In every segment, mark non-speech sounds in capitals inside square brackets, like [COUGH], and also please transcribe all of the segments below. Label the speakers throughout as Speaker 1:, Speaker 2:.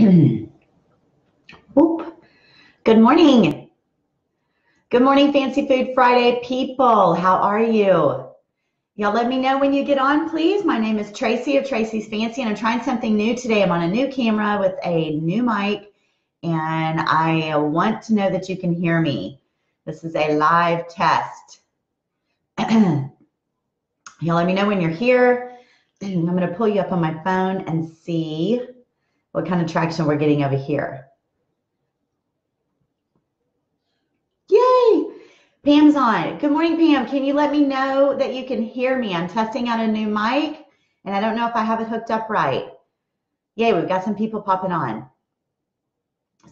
Speaker 1: [CLEARS THROAT] Whoop. Good morning. Good morning, Fancy Food Friday people. How are you? Y'all let me know when you get on, please. My name is Tracey of Tracey's Fancy, and I'm trying something new today. I'm on a new camera with a new mic, and I want to know that you can hear me. This is a live test. [CLEARS THROAT] Y'all let me know when you're here. [CLEARS THROAT] I'm going to pull you up on my phone and see what kind of traction we're getting over here. Yay! Pam's on. Good morning, Pam. Can you let me know that you can hear me? I'm testing out a new mic and I don't know if I have it hooked up right. Yay, we've got some people popping on.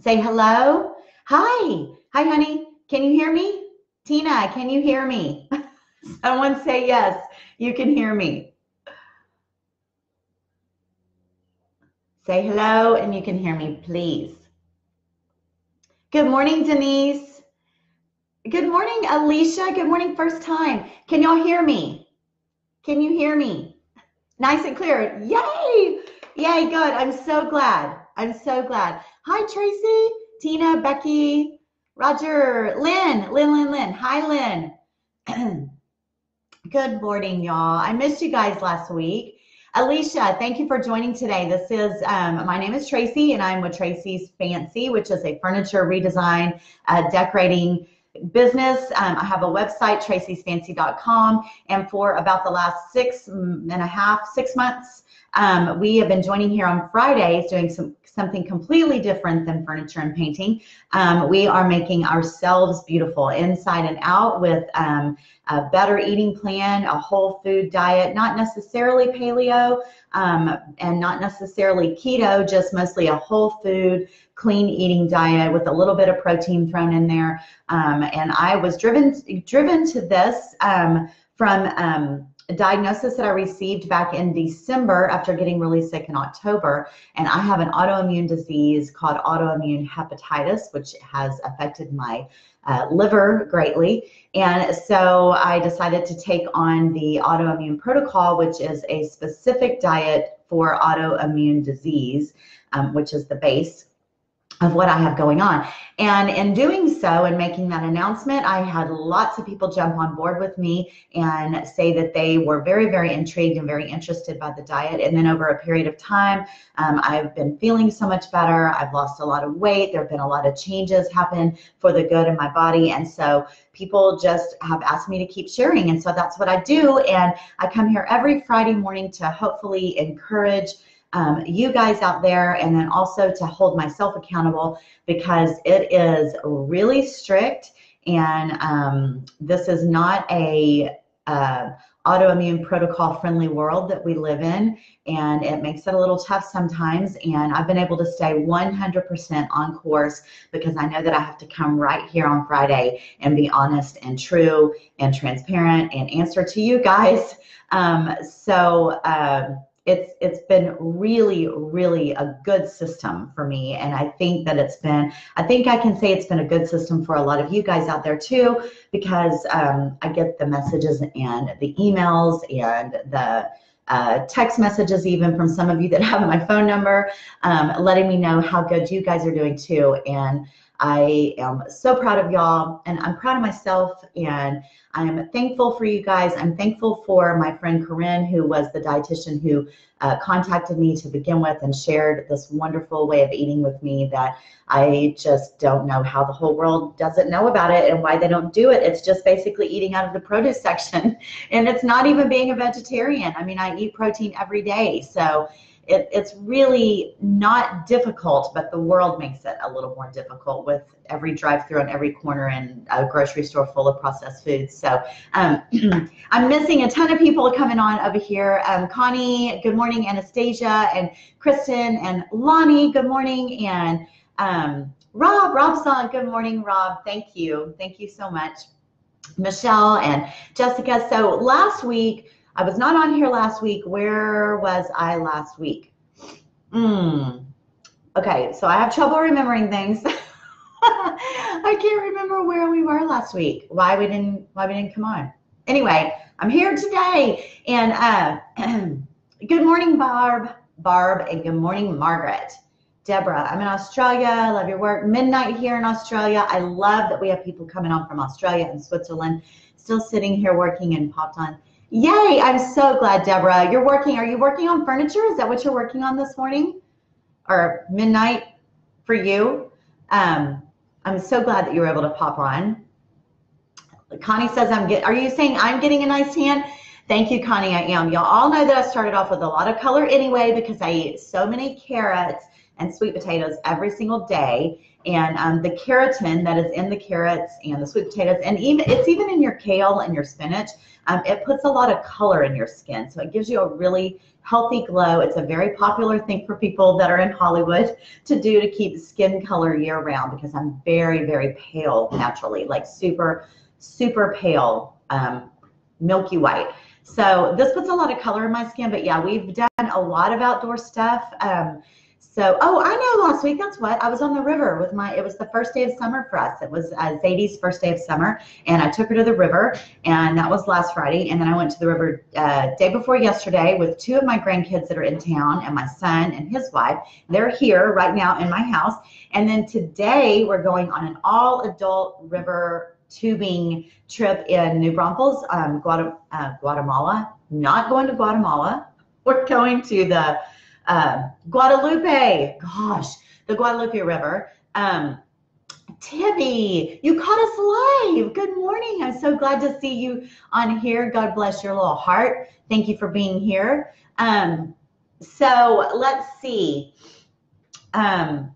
Speaker 1: Say hello. Hi. Hi, honey. Can you hear me? Tina, can you hear me? [LAUGHS] Someone say yes. You can hear me. Say hello and you can hear me, please. Good morning, Denise. Good morning, Alicia. Good morning, first time. Can y'all hear me? Can you hear me? Nice and clear. Yay! Yay, good. I'm so glad. I'm so glad. Hi, Tracy, Tina, Becky, Roger, Lynn, Lynn, Lynn, Lynn. Hi, Lynn. [CLEARS THROAT] good morning, y'all. I missed you guys last week. Alicia, thank you for joining today. This is, um, my name is Tracey and I'm with Tracey's Fancy, which is a furniture redesign, uh, decorating business. Um, I have a website, traceysfancy.com. And for about the last six and a half, six months, um, we have been joining here on Fridays doing some something completely different than furniture and painting. Um, we are making ourselves beautiful inside and out with um, a better eating plan, a whole food diet, not necessarily paleo um, and not necessarily keto, just mostly a whole food, clean eating diet with a little bit of protein thrown in there. Um, and I was driven driven to this um, from um, a diagnosis that I received back in December after getting really sick in October. And I have an autoimmune disease called autoimmune hepatitis, which has affected my uh, liver greatly. And so I decided to take on the autoimmune protocol, which is a specific diet for autoimmune disease, um, which is the base of what I have going on. And in doing so and making that announcement, I had lots of people jump on board with me and say that they were very, very intrigued and very interested by the diet. And then over a period of time, um, I've been feeling so much better. I've lost a lot of weight. There have been a lot of changes happen for the good in my body. And so people just have asked me to keep sharing. And so that's what I do. And I come here every Friday morning to hopefully encourage um, you guys out there, and then also to hold myself accountable because it is really strict. And um, this is not a uh, autoimmune protocol friendly world that we live in and it makes it a little tough sometimes and i've been able to stay 100% on course because i know that i have to come right here on friday and be honest and true and transparent and answer to you guys [LAUGHS] um, so uh, it's it's been really really a good system for me. And i think that it's been i think i can say it's been a good system for a lot of you guys out there too because um, i get the messages and the emails and the uh, text messages even from some of you that [LAUGHS] have my phone number um, letting me know how good you guys are doing too. And I am so proud of y'all and I'm proud of myself and I'm thankful for you guys. I'm thankful for my friend Corinne, who was the dietitian who uh, contacted me to begin with and shared this wonderful way of eating with me that I just don't know how the whole world doesn't know about it and why they don't do it. It's just basically eating out of the produce [LAUGHS] section. And it's not even being a vegetarian. I mean, I eat protein every day. So it, it's really not difficult, but the world makes it a little more difficult with every drive-through on every corner and a grocery store full of processed foods. So um, [CLEARS THROAT] I'm missing a ton of people coming on over here. Um, Connie, good morning, Anastasia, and Kristen, and Lonnie, good morning, and um, Rob, Rob's on. Good morning, Rob. Thank you. Thank you so much. Michelle and Jessica. So last week, I was not on here last week. Where was I last week? Hmm. Okay, so I have trouble remembering things. [LAUGHS] I can't remember where we were last week. Why we didn't why we didn't come on. Anyway, I'm here today and uh, [CLEARS THROAT] good morning Barb, Barb and good morning Margaret. Deborah, I'm in Australia. I love your work. Midnight here in Australia. I love that we have people coming on from Australia and Switzerland. Still sitting here working and popped on. Yay! I'm so glad, Deborah. You're working. Are you working on furniture? Is that what you're working on this morning? Or midnight for you? Um, I'm so glad that you were able to pop on. Connie says I'm get. Are you saying I'm getting a nice tan? Thank you, Connie. I am. Y'all all know that I started off with a lot of color anyway because I eat so many carrots and sweet potatoes every single day. And um, the keratin that is in the carrots and the sweet potatoes, and even it's even in your kale and your spinach, um, it puts a lot of color in your skin. So it gives you a really healthy glow. It's a very popular thing for people that are in Hollywood to do to keep skin color year round because I'm very, very pale naturally, like super, super pale, um, milky white. So this puts a lot of color in my skin, but yeah, we've done a lot of outdoor stuff. Um, so, oh, I know last week, that's what, I was on the river with my, it was the first day of summer for us. It was uh, Zadie's first day of summer, and I took her to the river, and that was last Friday. And then I went to the river uh, day before yesterday with two of my grandkids that are in town, and my son and his wife. They're here right now in my house. And then today, we're going on an all adult river tubing trip in New Braunfels, um, uh, Guatemala. Not going to Guatemala. [LAUGHS] We're going to the uh, Guadalupe. Gosh, the Guadalupe River. Um, Tibby, you caught us live. Good morning. I'm so glad to see you on here. God bless your little heart. Thank you for being here. Um, so let's see. Um,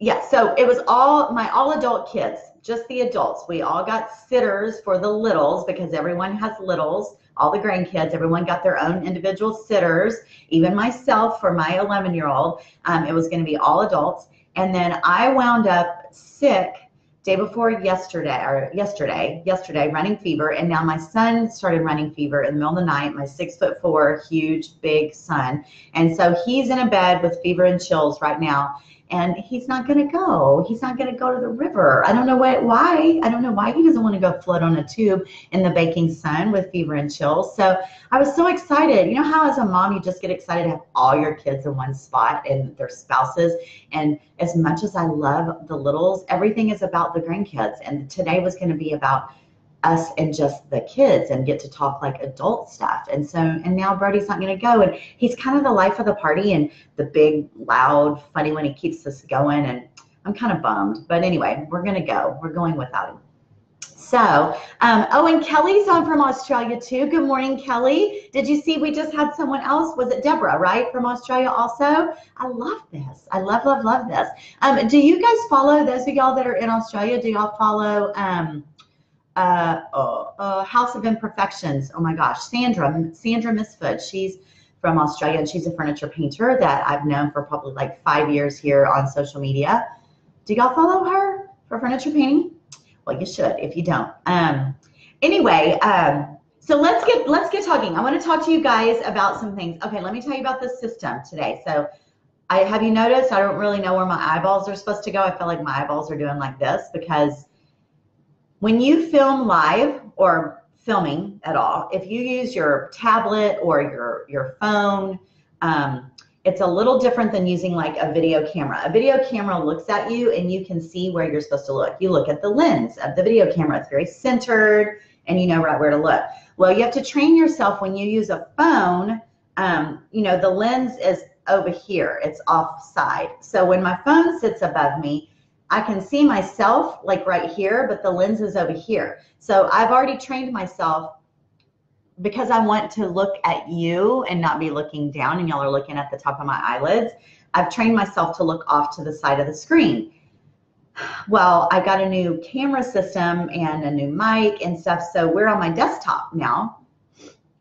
Speaker 1: yeah, so it was all my all adult kids just the adults. We all got sitters for the littles because everyone has littles. All the grandkids, everyone got their own individual sitters. Even myself for my 11 year old, um, it was going to be all adults. And then I wound up sick day before yesterday or yesterday yesterday running fever and now my son started running fever in the middle of the night my six foot four huge big son and so he's in a bed with fever and chills right now and he's not going to go. He's not going to go to the river. I don't know why, why. I don't know why he doesn't want to go float on a tube in the baking sun with fever and chills. So I was so excited. You know how as a mom you just get excited to have all your kids in one spot and their spouses. And as much as I love the littles, everything is about the grandkids. And today was going to be about us and just the kids and get to talk like adult stuff. And so, and now Brody's not going to go. And he's kind of the life of the party and the big, loud, funny one. He keeps us going. And I'm kind of bummed. But anyway, we're going to go. We're going without him. So, um, oh, and Kelly's on from Australia too. Good morning, Kelly. Did you see we just had someone else? Was it Deborah, right, from Australia also? I love this. I love, love, love this. Um, do you guys follow those of y'all that are in Australia? Do y'all follow? Um, uh, uh, House of Imperfections. Oh my gosh, Sandra, Sandra Misfoot. She's from Australia and she's a furniture painter that I've known for probably like five years here on social media. Do y'all follow her for furniture painting? Well, you should if you don't. Um, anyway, um, so let's get let's get talking. I want to talk to you guys about some things. Okay, let me tell you about the system today. So I have you noticed I don't really know where my eyeballs are supposed to go. I feel like my eyeballs are doing like this because when you film live or filming at all, if you use your tablet or your, your phone, um, it's a little different than using like a video camera. A video camera looks at you and you can see where you're supposed to look. You look at the lens of the video camera. It's very centered and you know right where to look. Well, you have to train yourself when you use a phone. Um, you know, the lens is over here. It's offside. So when my phone sits above me, I can see myself like right here, but the lens is over here. So I've already trained myself because I want to look at you and not be looking down and y'all are looking at the top of my eyelids. I've trained myself to look off to the side of the screen. Well, I got a new camera system and a new mic and stuff. So we're on my desktop now.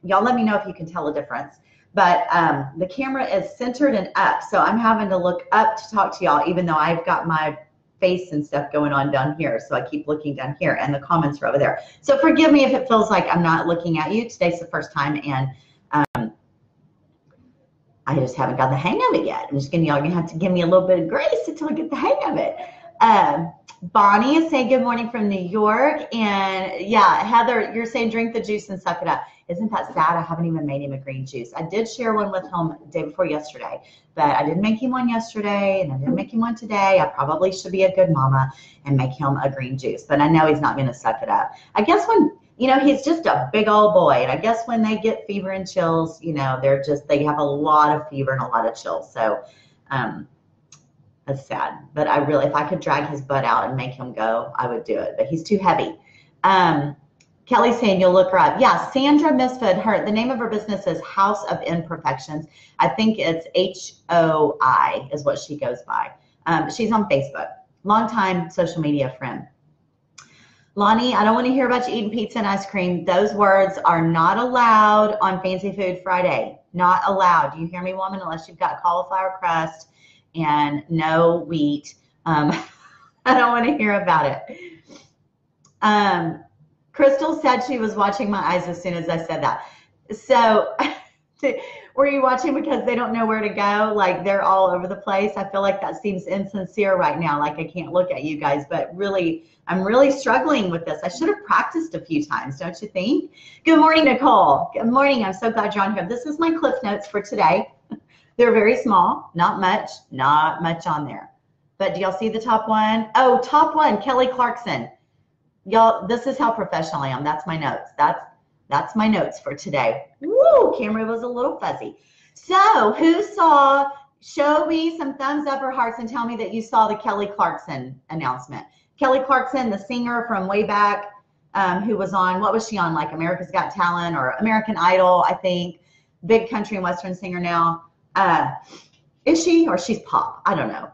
Speaker 1: Y'all let me know if you can tell a difference. But um, the camera is centered and up. So I'm having to look up to talk to y'all, even though I've got my face and stuff going on down here. So I keep looking down here and the comments are over there. So forgive me if it feels like I'm not looking at you. Today's the first time and um, I just haven't got the hang of it yet. I'm just gonna, y'all gonna have to give me a little bit of grace until I get the hang of it. Um, Bonnie is saying good morning from New York. And yeah, Heather, you're saying drink the juice and suck it up. Isn't that sad? I haven't even made him a green juice. I did share one with him day before yesterday, but I didn't make him one yesterday and I didn't make him one today. I probably should be a good mama and make him a green juice, but I know he's not going to suck it up. I guess when you know, he's just a big old boy. And I guess when they get fever and chills, you know, they're just, they have a lot of fever and a lot of chills. So, um, that's sad. But I really, if I could drag his butt out and make him go, I would do it. But he's too heavy. Um, Kelly's saying you'll look her up. Yeah, Sandra Misfit. Her the name of her business is House of Imperfections. I think it's H O I is what she goes by. Um, she's on Facebook. Longtime social media friend. Lonnie, I don't want to hear about you eating pizza and ice cream. Those words are not allowed on Fancy Food Friday. Not allowed. Do you hear me, woman? Unless you've got cauliflower crust and no wheat. Um, [LAUGHS] I don't want to hear about it. Um, Crystal said she was watching my eyes as soon as I said that. So, [LAUGHS] were you watching because they don't know where to go? Like they're all over the place. I feel like that seems insincere right now. Like I can't look at you guys, but really, I'm really struggling with this. I should have practiced a few times, don't you think? Good morning, Nicole. Good morning. I'm so glad you're on here. This is my cliff notes for today. [LAUGHS] They're very small, not much, not much on there. But do y'all see the top one? Oh, top one, Kelly Clarkson. Y'all, this is how professional I am. That's my notes. That's that's my notes for today. Woo, camera was a little fuzzy. So who saw, show me some thumbs up or hearts and tell me that you saw the Kelly Clarkson announcement. Kelly Clarkson, the singer from way back, um, who was on, what was she on? Like America's Got Talent or American Idol, I think. Big country and Western singer now. Uh, is she or she's pop? I don't know.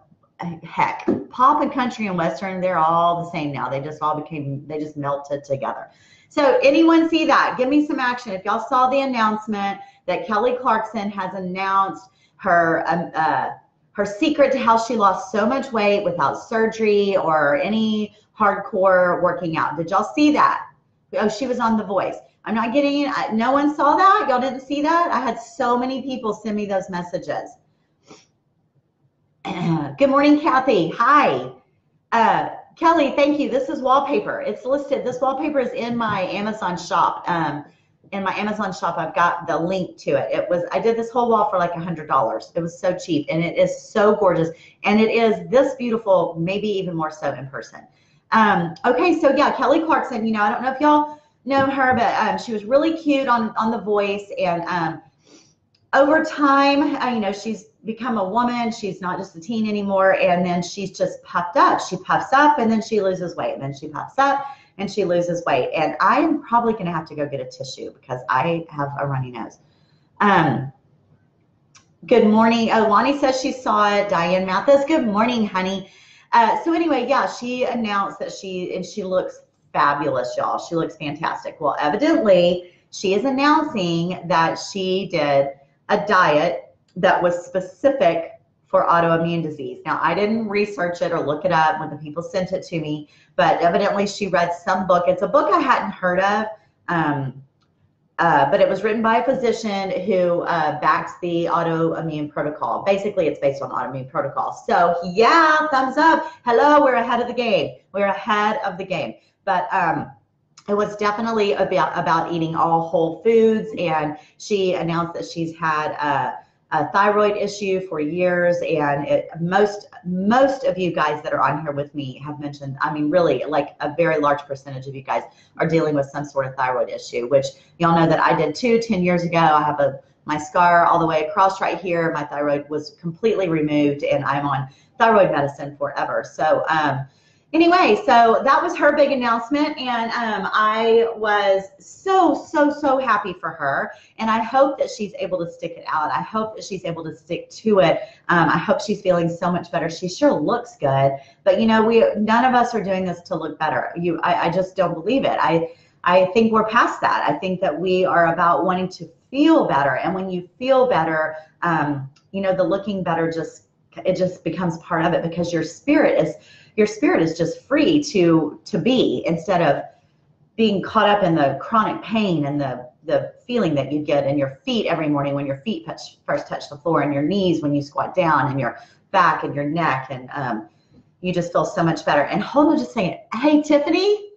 Speaker 1: Heck, pop and country and western, they're all the same now. They just all became, they just melted together. So anyone see that? Give me some action. If y'all saw the announcement that Kelly Clarkson has announced her um, uh, her secret to how she lost so much weight without surgery or any hardcore working out. Did y'all see that? Oh, she was on The Voice. I'm not getting it. No one saw that. Y'all didn't see that. I had so many people send me those messages. [CLEARS THROAT] Good morning, Kathy. Hi. Uh, Kelly, thank you. This is wallpaper. It's listed. This wallpaper is in my Amazon shop. Um, in my Amazon shop, I've got the link to it. It was I did this whole wall for like a hundred dollars. It was so cheap, and it is so gorgeous, and it is this beautiful, maybe even more so in person. Um, okay, so yeah, Kelly Clarkson. You know, I don't know if y'all know her, but um, she was really cute on on The Voice, and um, over time, uh, you know, she's become a woman. She's not just a teen anymore. And then she's just puffed up. She puffs up and then she loses weight. And then she puffs up and she loses weight. And I'm probably going to have to go get a tissue because I have a runny nose. Um, good morning. Oh, Lonnie says she saw it. Diane Mathis, good morning, honey. Uh, so anyway, yeah, she announced that she, and she looks fabulous, y'all. She looks fantastic. Well, evidently, she is announcing that she did a diet that was specific for autoimmune disease. Now, I didn't research it or look it up when the people sent it to me, but evidently she read some book. It's a book I hadn't heard of, um, uh, but it was written by a physician who uh, backs the autoimmune protocol. Basically, it's based on autoimmune protocol. So, yeah, thumbs up. Hello, we're ahead of the game. We're ahead of the game. But um, it was definitely about about eating all whole foods, and she announced that she's had. Uh, a thyroid issue for years and it, most most of you guys that are on here with me have mentioned i mean really like a very large percentage of you guys are dealing with some sort of thyroid issue which y'all know that i did too 10 years ago. I have a my scar all the way across right here. My thyroid was completely removed and i'm on thyroid medicine forever. So um, anyway, so that was her big announcement, and um, I was so, so, so happy for her. And I hope that she's able to stick it out. I hope that she's able to stick to it. Um, I hope she's feeling so much better. She sure looks good, but you know, we none of us are doing this to look better. You, I, I just don't believe it. I, I think we're past that. I think that we are about wanting to feel better, and when you feel better, um, you know, the looking better just it just becomes part of it because your spirit is your spirit is just free to to be instead of being caught up in the chronic pain and the the feeling that you get in your feet every morning when your feet touch, first touch the floor and your knees when you squat down and your back and your neck and um, you just feel so much better and hold on just saying hey tiffany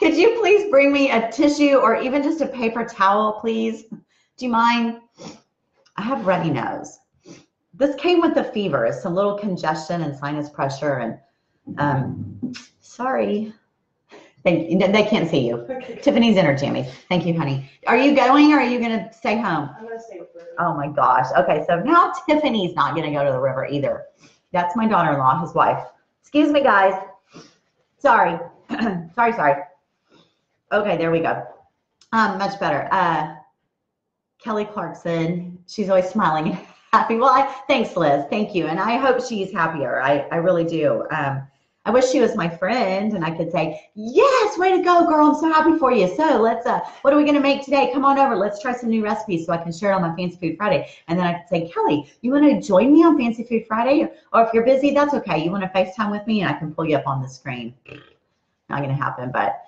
Speaker 1: Could you please bring me a tissue or even just a paper towel, please? Do you mind? I have runny nose. This came with the fever. It's a little congestion and sinus pressure. And um, sorry. Thank you. They can't see you.
Speaker 2: Okay.
Speaker 1: Tiffany's in her jammies. Thank you, honey. Are you going or are you going to stay home?
Speaker 2: I'm gonna stay with her.
Speaker 1: Oh my gosh. Okay, so now Tiffany's not going to go to the river either. That's my daughter in law, his wife. Excuse me, guys. Sorry. [CLEARS THROAT] sorry, sorry. Okay, there we go. Um, much better. Uh, Kelly Clarkson, she's always smiling [LAUGHS] happy. Well, I, thanks, Liz. Thank you. And I hope she's happier. I, I really do. Um, I wish she was my friend and I could say, yes, way to go, girl. I'm so happy for you. So let's, uh, what are we going to make today? Come on over. Let's try some new recipes so I can share it on my Fancy Food Friday. And then I could say, Kelly, you want to join me on Fancy Food Friday? Or if you're busy, that's okay. You want to FaceTime with me and I can pull you up on the screen. Not going to happen, but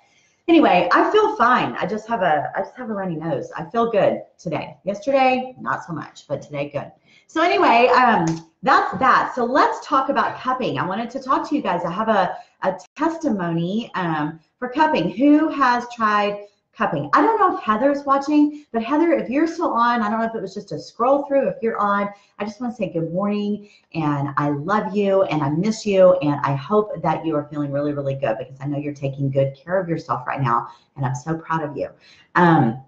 Speaker 1: anyway, I feel fine. I just have a, I just have a runny nose. I feel good today. Yesterday, not so much, but today, good. So anyway, um, that's that. So let's talk about cupping. I wanted to talk to you guys. I have a, a testimony um, for cupping. Who has tried cupping? I don't know if Heather's watching, but Heather, if you're still on, I don't know if it was just a scroll through. If you're on, I just want to say good morning and I love you and I miss you. And I hope that you are feeling really, really good because I know you're taking good care of yourself right now. And I'm so proud of you. Um,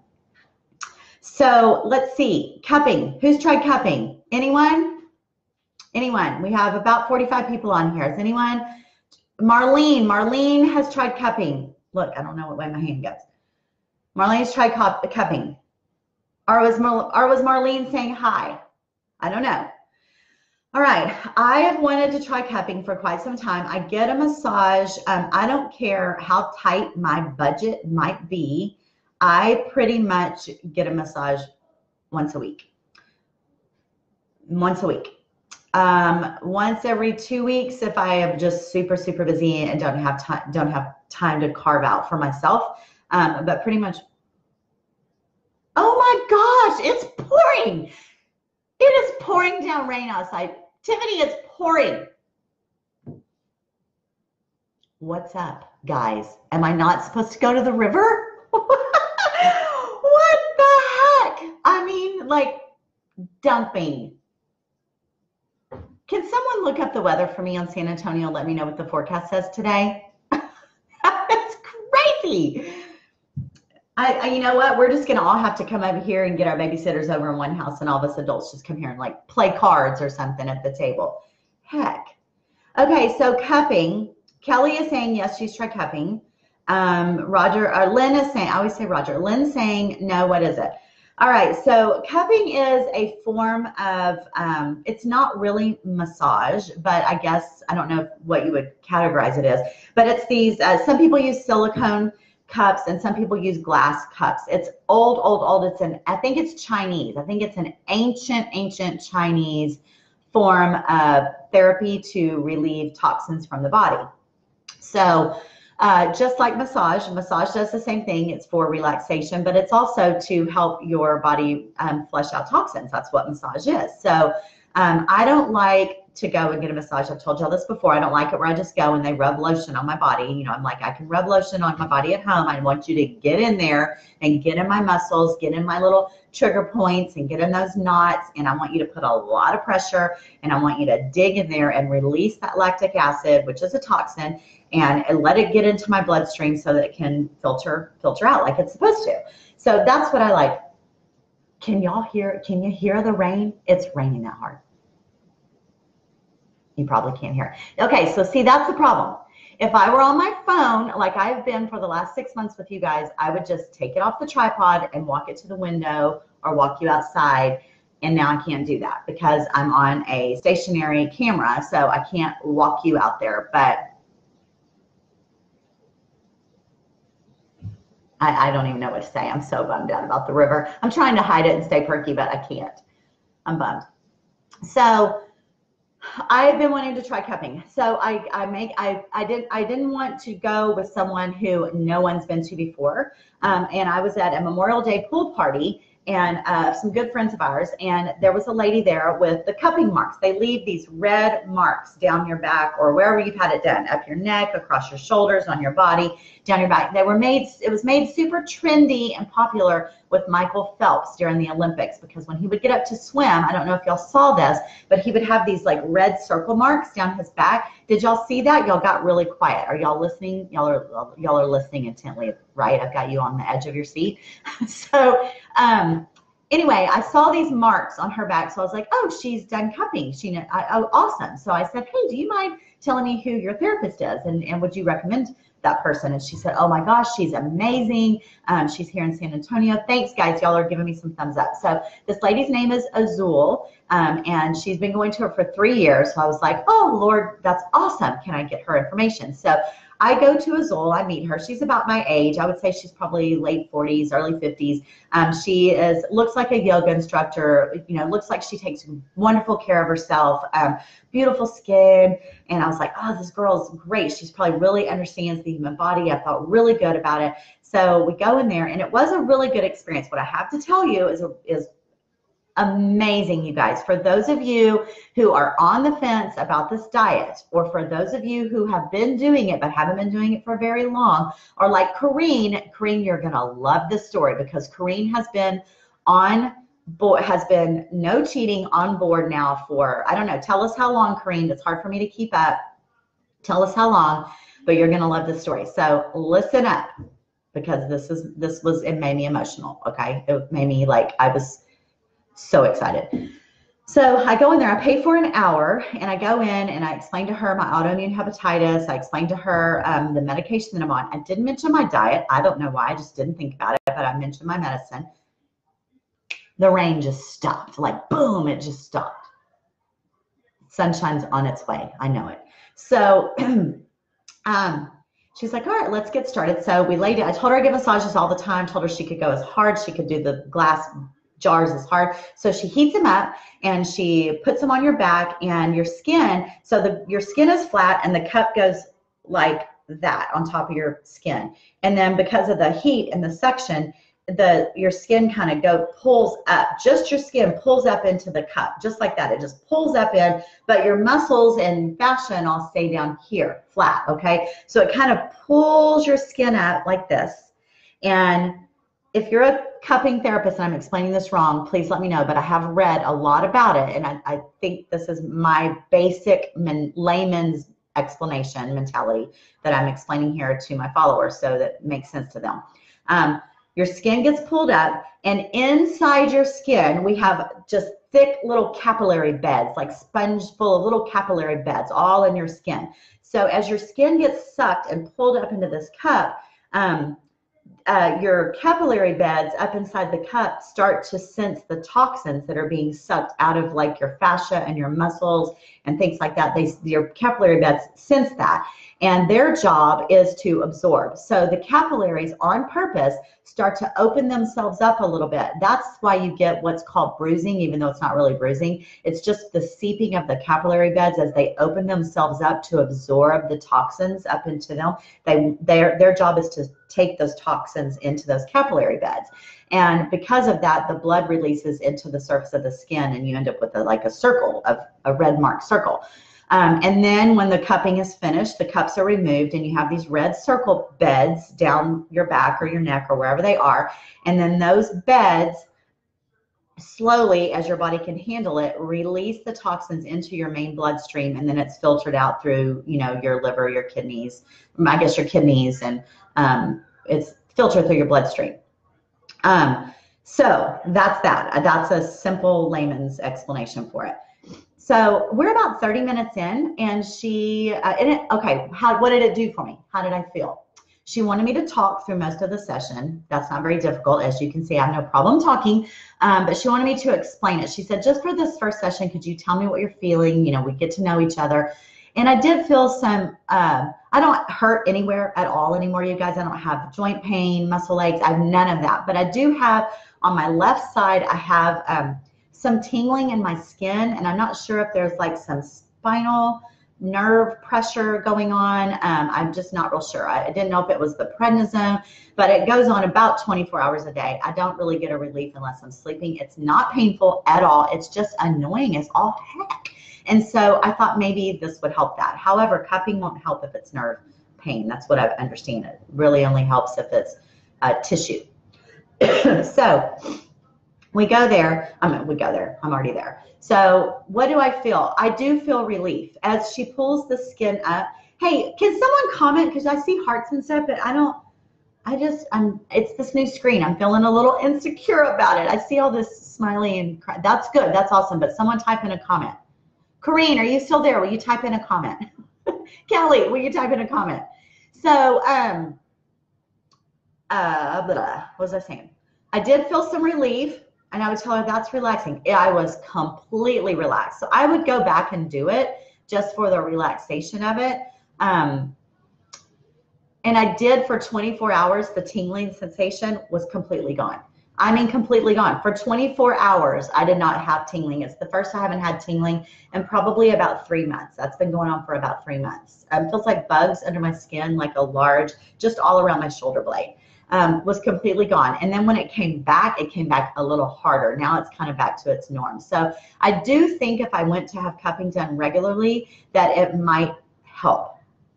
Speaker 1: so let's see, cupping. Who's tried cupping? Anyone? Anyone? We have about 45 people on here. Is anyone? Marlene. Marlene has tried cupping. Look, I don't know what way my hand goes. Marlene's tried cup, cupping. Or was, Mar, or was Marlene saying hi? I don't know. All right, I have wanted to try cupping for quite some time. I get a massage. Um, I don't care how tight my budget might be. I pretty much get a massage once a week. Once a week. Um, once every two weeks if I am just super, super busy and don't have time, don't have time to carve out for myself. Um, but pretty much. Oh my gosh, it's pouring. It is pouring down rain outside. Tiffany, it's pouring. What's up, guys? Am I not supposed to go to the river? [LAUGHS] what the heck? I mean, like dumping. Can someone look up the weather for me on San Antonio? Let me know what the forecast says today. [LAUGHS] That's crazy. I, I, you know what? We're just gonna all have to come over here and get our babysitters over in one house, and all of us adults just come here and like play cards or something at the table. Heck. Okay, so cupping. Kelly is saying yes, she's tried cupping. Um, Roger or Lynn is saying. I always say Roger. Lynn saying no. What is it? All right, so cupping is a form of, um, it's not really massage, but I guess, I don't know what you would categorize it as, but it's these, uh, some people use silicone cups and some people use glass cups. It's old, old, old. It's an, I think it's Chinese. I think it's an ancient, ancient Chinese form of therapy to relieve toxins from the body. So, uh, just like massage, massage does the same thing. It's for relaxation, but it's also to help your body um, flush out toxins. That's what massage is. So um, I don't like to go and get a massage. I've told y'all this before. I don't like it where I just go and they rub lotion on my body. You know, I'm like, I can rub lotion on my body at home. I want you to get in there and get in my muscles, get in my little trigger points and get in those knots. And I want you to put a lot of pressure and I want you to dig in there and release that lactic acid, which is a toxin and, let it get into my bloodstream so that it can filter filter out like it's supposed to. So that's what I like. Can y'all hear? Can you hear the rain? It's raining that hard. You probably can't hear. Okay, so see that's the problem. If I were on my phone, like I've been for the last six months with you guys, I would just take it off the tripod and walk it to the window or walk you outside. And now I can't do that because I'm on a stationary camera, so I can't walk you out there. But I, I, don't even know what to say. I'm so bummed out about the river. I'm trying to hide it and stay perky, but I can't. I'm bummed. So I've been wanting to try cupping. So I, I make I I did I didn't want to go with someone who no one's been to before. Um, and I was at a Memorial Day pool party and uh, some good friends of ours. And there was a lady there with the cupping marks. They leave these red marks down your back or wherever you've had it done, up your neck, across your shoulders, on your body, down your back. They were made, it was made super trendy and popular with Michael Phelps during the Olympics because when he would get up to swim, I don't know if y'all saw this, but he would have these like red circle marks down his back. Did y'all see that? Y'all got really quiet. Are y'all listening? Y'all are y'all are listening intently, right? I've got you on the edge of your seat. [LAUGHS] so um, anyway, I saw these marks on her back, so I was like, oh, she's done cupping. She, I, oh, awesome. So I said, hey, do you mind telling me who your therapist is, and and would you recommend that person? And she said, oh my gosh, she's amazing. Um, she's here in San Antonio. Thanks, guys. Y'all are giving me some thumbs up. So this lady's name is Azul, um, and she's been going to her for three years. So I was like, oh Lord, that's awesome. Can I get her information? So I go to Azul, I meet her. She's about my age. I would say she's probably late 40s, early 50s. Um, she is looks like a yoga instructor. You know, looks like she takes wonderful care of herself. Um, beautiful skin, and I was like, oh, this girl is great. She's probably really understands the human body. I felt really good about it. So we go in there, and it was a really good experience. What I have to tell you is is amazing, you guys. For those of you who are on the fence about this diet, or for those of you who have been doing it but haven't been doing it for very long, or like Corrine, Corrine, you're gonna love this story because Corrine has been on board, has been no cheating on board now for I don't know. Tell us how long, Corrine. It's hard for me to keep up. Tell us how long, but you're gonna love this story. So listen up because this is this was it made me emotional. Okay, it made me like I was so excited. So I go in there, I pay for an hour, and I go in and I explain to her my autoimmune hepatitis. I explain to her um, the medication that I'm on. I didn't mention my diet. I don't know why. I just didn't think about it, but I mentioned my medicine. The rain just stopped, like boom, it just stopped. Sunshine's on its way. I know it. So [CLEARS THROAT] um, she's like, all right, let's get started. So we laid it. I told her I give massages all the time. Told her she could go as hard. She could do the glass jars is hard. So she heats them up and she puts them on your back and your skin. So the your skin is flat and the cup goes like that on top of your skin. And then because of the heat and the suction, the your skin kind of go pulls up. Just your skin pulls up into the cup, just like that. It just pulls up in, but your muscles and fascia and all stay down here, flat. Okay, so it kind of pulls your skin up like this, and if you're a cupping therapist and I'm explaining this wrong, please let me know. But I have read a lot about it, and I, I think this is my basic min, layman's explanation mentality that I'm explaining here to my followers so that makes sense to them. Um, your skin gets pulled up, and inside your skin, we have just thick little capillary beds, like sponge full of little capillary beds, all in your skin. So as your skin gets sucked and pulled up into this cup, um, uh, your capillary beds up inside the cup start to sense the toxins that are being sucked out of like your fascia and your muscles and things like that. They your capillary beds sense that, and their job is to absorb. So the capillaries on purpose start to open themselves up a little bit. That's why you get what's called bruising, even though it's not really bruising. It's just the seeping of the capillary beds as they open themselves up to absorb the toxins up into them. They their their job is to take those toxins into those capillary beds. And because of that, the blood releases into the surface of the skin and you end up with a, like a circle of a red mark circle. Um, and then when the cupping is finished, the cups are removed and you have these red circle beds down your back or your neck or wherever they are. And then those beds slowly, as your body can handle it, release the toxins into your main bloodstream and then it's filtered out through, you know, your liver, your kidneys, I guess your kidneys, and um, it's filtered through your bloodstream. Um, so that's that. That's a simple layman's explanation for it. So we're about 30 minutes in, and she, uh, it, okay, how, what did it do for me? How did I feel? She wanted me to talk through most of the session. That's not very difficult. As you can see, I have no problem talking, um, but she wanted me to explain it. She said, just for this first session, could you tell me what you're feeling? You know, we get to know each other. And I did feel some, uh, I don't hurt anywhere at all anymore, you guys. I don't have joint pain, muscle aches. I have none of that. But I do have on my left side, I have um, some tingling in my skin, and I'm not sure if there's like some spinal nerve pressure going on. Um, I'm just not real sure. I, I, didn't know if it was the prednisone, but it goes on about 24 hours a day. I don't really get a relief unless I'm sleeping. It's not painful at all. It's just annoying as all heck. And so I thought maybe this would help that. However, cupping won't help if it's nerve pain. That's what I've understand. It really only helps if it's uh, tissue. [COUGHS] so we go there. I mean, we go there. I'm already there. So what do I feel? I do feel relief as she pulls the skin up. Hey, can someone comment? Because I see hearts and stuff, but I don't. I just, I'm. It's this new screen. I'm feeling a little [LAUGHS] insecure about it. I see all this smiley and cry. that's good. That's awesome. But someone type in a comment. Corrine, are you still there? Will you type in a comment? [LAUGHS] Kelly, will you type in a comment? So, um, uh, blah, what was I saying? I did feel some relief and I would tell her that's relaxing. I was completely relaxed. So I would go back and do it just for the relaxation of it. Um, and I did for 24 hours, the tingling sensation was completely gone. I mean, completely gone. For 24 hours, I did not have tingling. It's the first I haven't had tingling in probably about three months. That's been going on for about three months. Um, feels like bugs under my skin, like a large, just all around my shoulder blade um, was completely gone. And then when it came back, it came back a little harder. Now it's kind of back to its norm. So I do think if I went to have cupping done regularly, that it might help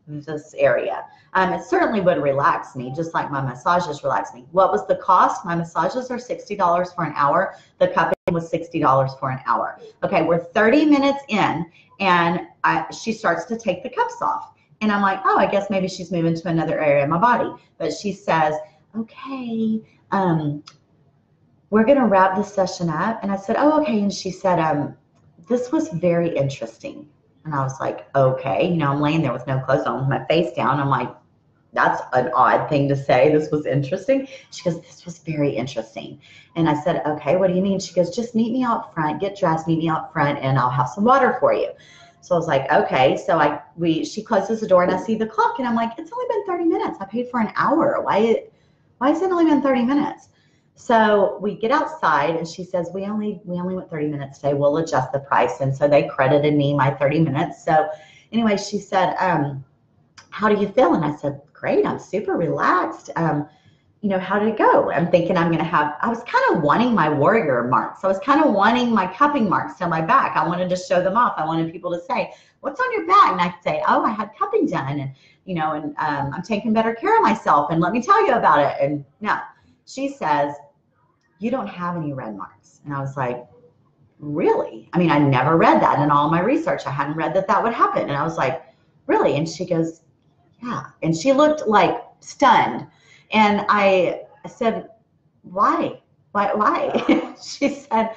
Speaker 1: this area. Um, it certainly would relax me, just like my massages relax me. What was the cost? My massages are $60 for an hour. The cupping was $60 for an hour. Okay, we're 30 minutes in, and I, she starts to take the cups off. And I'm like, oh, I guess maybe she's moving to another area of my body. But she says, okay, um, we're going to wrap this session up. And I said, oh, okay. And she said, um, this was very interesting. And I was like, okay. You know, I'm laying there with no clothes on, with my face down. I'm like, that's an odd thing to say. This was interesting. She goes, this was very interesting. And I said, okay, what do you mean? She goes, just meet me out front, get dressed, meet me out front, and I'll have some water for you. So I was like, okay. So I we she closes the door and I see the clock and I'm like, it's only been 30 minutes. I paid for an hour. Why why is it only been 30 minutes? So we get outside and she says, we only, we only went 30 minutes today. We'll adjust the price. And so they credited me my 30 minutes. So anyway, she said, um, how do you feel? And I said, great. I'm super relaxed. Um, you know, how did it go? I'm thinking I'm going to have, I was kind of wanting my warrior marks. I was kind of wanting my cupping marks on my back. I wanted to show them off. I wanted people to say, what's on your back? And I'd say, oh, I had cupping done. And you know, and um, I'm taking better care of myself and let me tell you about it. And no, she says, you don't have any red marks. And I was like, really? I mean, I never read that in all my research. I hadn't read that that would happen. And I was like, really? And she goes, yeah. And she looked like stunned. And I said, why? Why? Why? [LAUGHS] she said,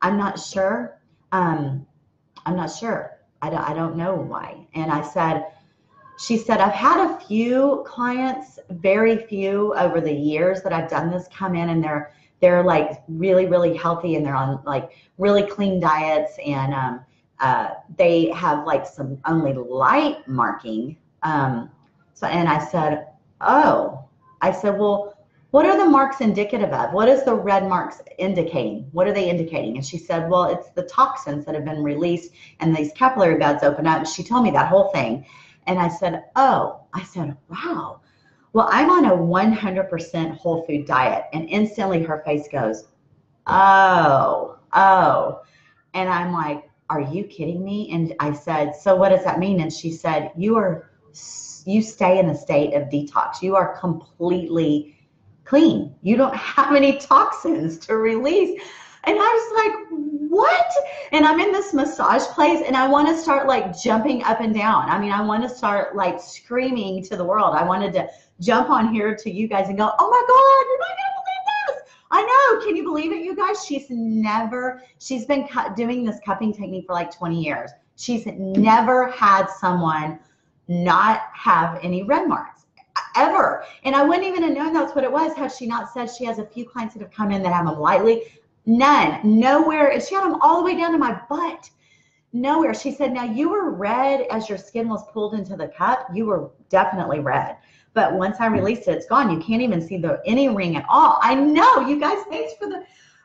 Speaker 1: I'm not sure. Um, I'm not sure. I don't, I don't know why. And I said, she said, I've had a few clients, very few over the years that I've done this come in and they're they're like really, really healthy and they're on like really clean diets and um, uh, they have like some only light marking. Um, so and I said, Oh, I said, Well, what are the marks indicative of? What is the red marks indicating? What are they indicating? And she said, Well, it's the toxins that have been released and these capillary beds open up. she told me that whole thing. And I said, Oh, I said, wow. Well, I'm on a 100% whole food diet. And instantly her face goes, Oh, oh. And I'm like, Are you kidding me? And I said, So what does that mean? And she said, You are, you stay in a state of detox. You are completely clean. You don't have any toxins to release. And I was like, what? And I'm in this massage place and I want to start like jumping up and down. I mean, I want to start like screaming to the world. I wanted to jump on here to you guys and go, oh my God, you're not going to believe this. I know. Can you believe it, you guys? She's never, she's been doing this cupping technique for like 20 years. She's never had someone not have any red marks ever. And I wouldn't even have known that's what it was had she not said she has a few clients that have come in that have them lightly. None. Nowhere. And she had them all the way down to my butt. Nowhere. She said, Now you were red as your skin was pulled into the cup. You were definitely red. But once I released it, it's gone. You can't even see the any ring at all. I know, you guys, thanks for the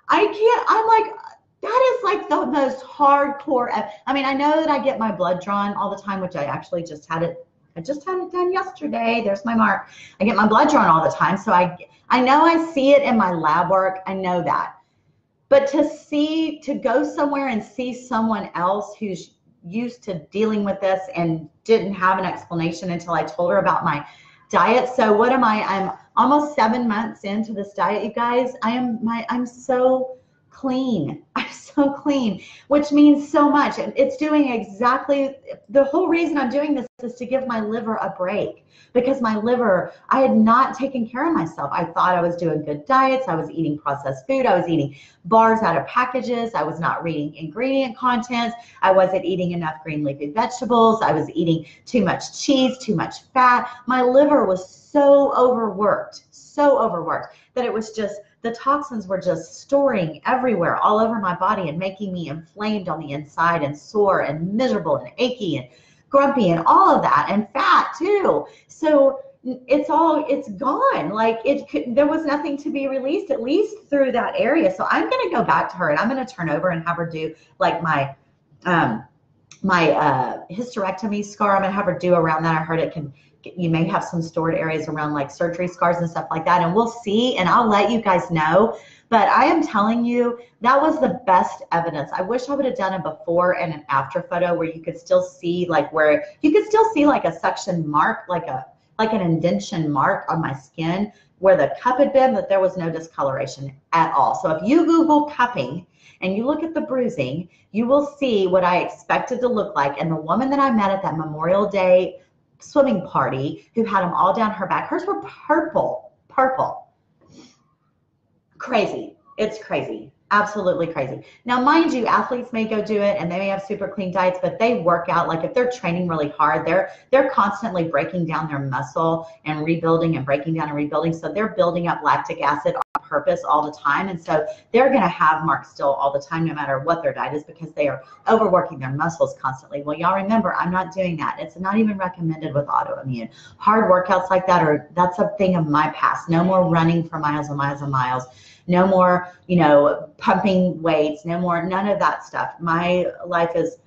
Speaker 1: I can't, I'm like, that is like the most hardcore. I mean, I know that I get my blood drawn all the time, which I actually just had it. I just had it done yesterday. There's my mark. I get my blood drawn all the time, so I I know I see it in my lab work. I know that. But to see to go somewhere and see someone else who's used to dealing with this and didn't have an explanation until I told her about my diet. So what am I? I'm almost seven months into this diet, you guys. I am my I'm so clean. [LAUGHS] I'm so clean, which means so much. And it's doing exactly the whole reason I'm doing this is to give my liver a break because my liver, I had not taken care of myself. I thought I was doing good diets. I was eating processed food. I was eating bars out of packages. I was not reading ingredient contents. I wasn't eating enough green leafy vegetables. I was eating too much cheese, too much fat. My liver was so overworked, so overworked that it was just the toxins were just storing everywhere all over my body and making me inflamed on the inside and sore and miserable and achy and grumpy and all of that and fat too. So it's all it's gone. Like it could there was nothing to be released at least through that area. So i'm going to go back to her and i'm going to turn over and have her do like my um my uh hysterectomy scar. I'm going to have her do around that. I heard it can you may have some stored areas around like surgery scars and stuff like that and we'll see and i'll let you guys know. But i am telling you that was the best evidence. I wish i would have done a before and an after photo where you could still see like where you could still see like a suction mark like a like an indention mark on my skin where the cup had been but there was no discoloration at all. So if you google cupping and you look at the bruising, you will see what I expected to look like. And the woman that I met at that Memorial Day swimming party who had them all down her back. Hers were purple, purple. Crazy. It's crazy. Absolutely crazy. Now, mind you, athletes may go do it and they may have super clean diets, but they work out like if they're training really hard, they're they're constantly breaking down their muscle and rebuilding and breaking down and rebuilding. So they're building up lactic acid on purpose all the time. And so they're going to have marks still all the time, no matter what their diet is, because they are overworking their muscles constantly. Well, y'all remember, I'm not doing that. It's not even recommended with autoimmune. Hard workouts like that are, that's a thing of my past. No more running for miles and miles and miles. No more, you know, pumping weights. No more, none of that stuff. My life is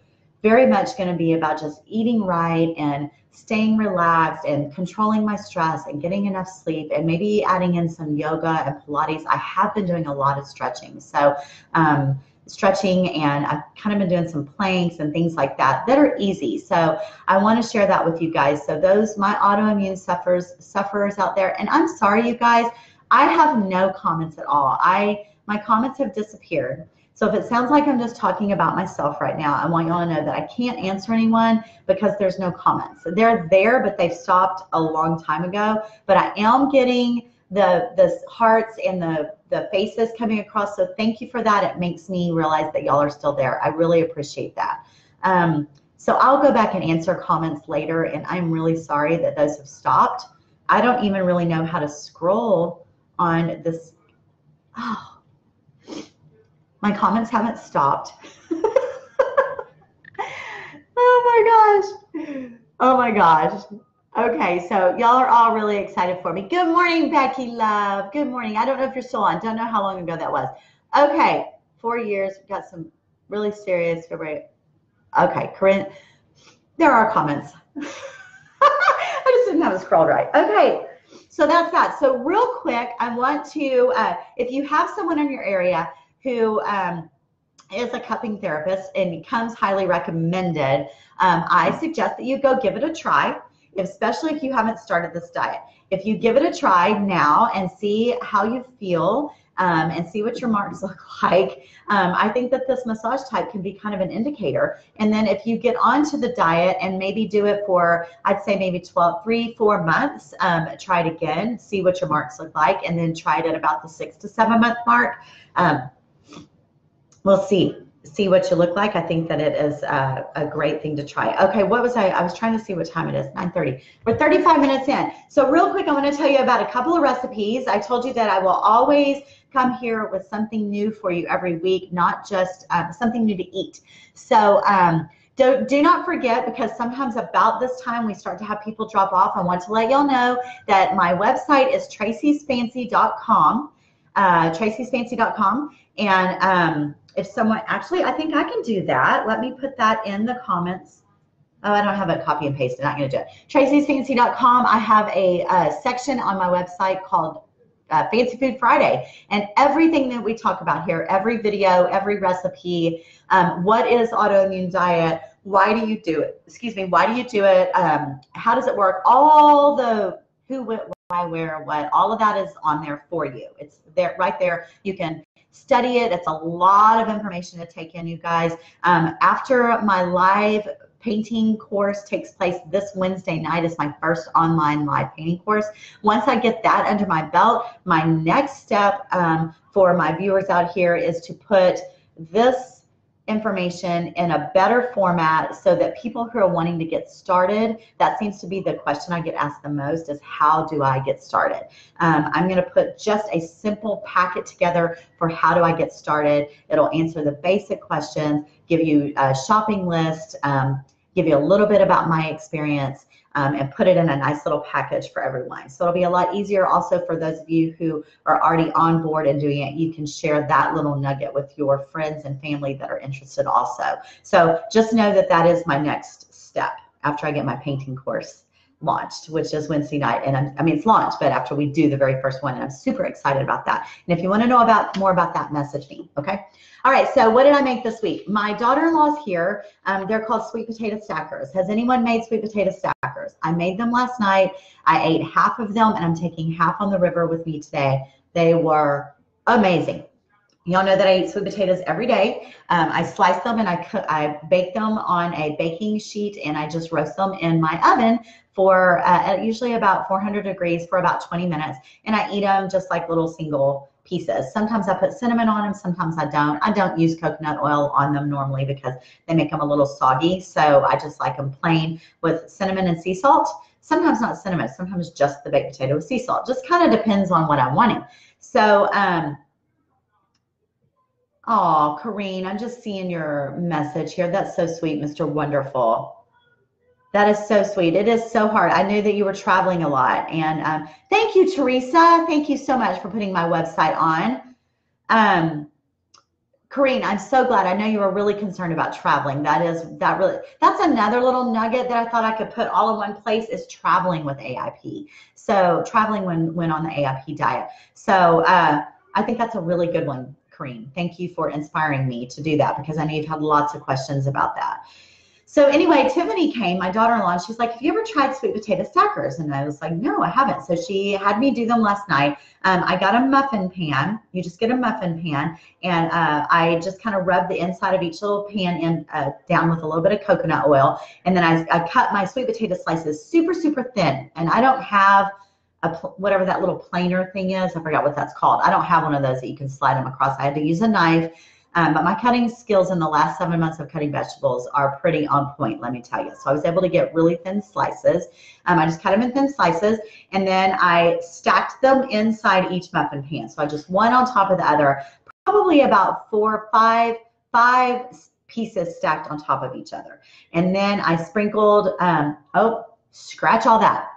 Speaker 1: very much going to be about just eating right and staying relaxed and controlling my stress and getting enough sleep and maybe adding in some yoga and Pilates. I have been doing a lot of stretching. So, um, stretching and I've kind of been doing some planks and things like that that are easy. So I want to share that with you guys. So those my autoimmune sufferers sufferers out there and I'm sorry you guys, I have no comments at all. I my comments have disappeared. So if it sounds like I'm just talking about myself right now, I want you all to know that I can't answer anyone because there's no comments. They're there, but they've stopped a long time ago. But I am getting the the hearts and the the faces coming across. So thank you for that. It makes me realize that y'all are still there. I really appreciate that. Um, so I'll go back and answer comments later, and I'm really sorry that those have stopped. I don't even really know how to scroll on this. Oh, [GASPS] my comments haven't stopped. [LAUGHS] oh my gosh. Oh my gosh. Okay, so y'all are all really excited for me. Good morning, Becky Love. Good morning. I don't know if you're still on. Don't know how long ago that was. Okay, four years. We've Got some really serious February. Okay, Corinne. There are comments. [LAUGHS] I just didn't have it scrolled right. Okay, so that's that. So real quick, I want to, uh, if you have someone in your area who um, is a cupping therapist and becomes highly recommended, um, I suggest that you go give it a try, especially if you haven't started this diet. If you give it a try now and see how you feel um, and see what your marks [LAUGHS] look like, um, I think that this massage type can be kind of an indicator. And then if you get onto the diet and maybe do it for, I'd say maybe 12, three, four months, um, try it again, see what your marks look like, and then try it at about the six to seven month mark. Um, we'll see see what you look like. I think that it is a, a, great thing to try. Okay, what was I? I was trying to see what time it is. 9:30. We're 35 minutes in. So real quick, I want to tell you about a couple of recipes. I told you that I will always come here with something new for you every week, not just um, something new to eat. So. Um, do, do not forget because sometimes about this time we start to have people drop off. I want to let y'all know that my website is traceysfancy.com uh, traceysfancy.com. And um, if someone, actually, I think I can do that. Let me put that in the comments. Oh, I don't have a copy and paste. I'm not going to do it. traceysfancy.com. I have a, a section on my website called uh, Fancy Food Friday. And everything that we talk about here, every video, every recipe, um, what is autoimmune diet? Why do you do it? Excuse me, why do you do it? Um, how does it work? All the who, what, why, where, what, all of that is on there for you. It's there, right there. You can study it. It's a lot of information to take in, you guys. Um, after my live painting course takes place this Wednesday night. It's my first online live painting course. Once I get that under my belt, my next step um, for my viewers out here is to put this information in a better format so that people who are wanting to get started that seems to be the question i get asked the most is how do i get started um, i'm going to put just a simple packet together for how do i get started it'll answer the basic questions give you a shopping list um, give you a little bit about my experience um, and put it in a nice little package for everyone. So it'll be a lot easier also for those of you who are already on board and doing it. You can share that little nugget with your friends and family that are interested also. So just know that that is my next step after I get my painting course launched, which is Wednesday night. And I'm, i mean, it's launched, but after we do the very first one, and I'm super excited about that. And if you want to know about more about that, message me. Okay. All right, so what did I make this week? My daughter-in-law's here. Um, they're called sweet potato stackers. Has anyone made sweet potato stackers? I made them last night. I ate half of them, and I'm taking half on the river with me today. They were amazing. Y'all know that I eat sweet potatoes every day. Um, I slice them and I cook, I bake them on a baking sheet and I just roast them in my oven for uh, usually about 400 degrees for about 20 minutes. And I eat them just like little single pieces. Sometimes I put cinnamon on them, sometimes I don't. I don't use coconut oil on them normally because they make them a little soggy. So I just like them plain with cinnamon and sea salt. Sometimes not cinnamon, sometimes just the baked potato with sea salt. Just kind of depends on what I'm wanting. So, um, oh, Corrine, I'm just seeing your message here. That's so sweet, Mr. Wonderful. That is so sweet. It is so hard. I knew that you were traveling a lot. And um, thank you, Teresa. Thank you so much for putting my website on. Um, Corrine, I'm so glad. I know you were really concerned about traveling. That is that really that's another little nugget that I thought I could put all in one place is traveling with AIP. So traveling when when on the AIP diet. So uh, I think that's a really good one, Corrine. Thank you for inspiring me to do that because I know you've had lots of questions about that. So anyway, Tiffany came, my daughter-in-law, and she was like, have you ever tried sweet potato stackers? And I was like, no, I haven't. So she had me do them last night. Um, I got a muffin pan. You just get a muffin pan. And uh, I just kind of rubbed the inside of each little pan in, uh, down with a little bit of coconut oil. And then I, I cut my sweet potato slices super, super thin. And I don't have a, whatever that little planer thing is. I forgot what that's called. I don't have one of those that you can slide them across. I had to use a knife um, but my cutting skills in the last seven months of cutting vegetables are pretty on point, let me tell you. So I was able to get really thin slices. Um, I just cut them in thin slices and then I stacked them inside each muffin pan. So I just one on top of the other, probably about four, five, five pieces stacked on top of each other. And then I sprinkled, um, oh, scratch all that.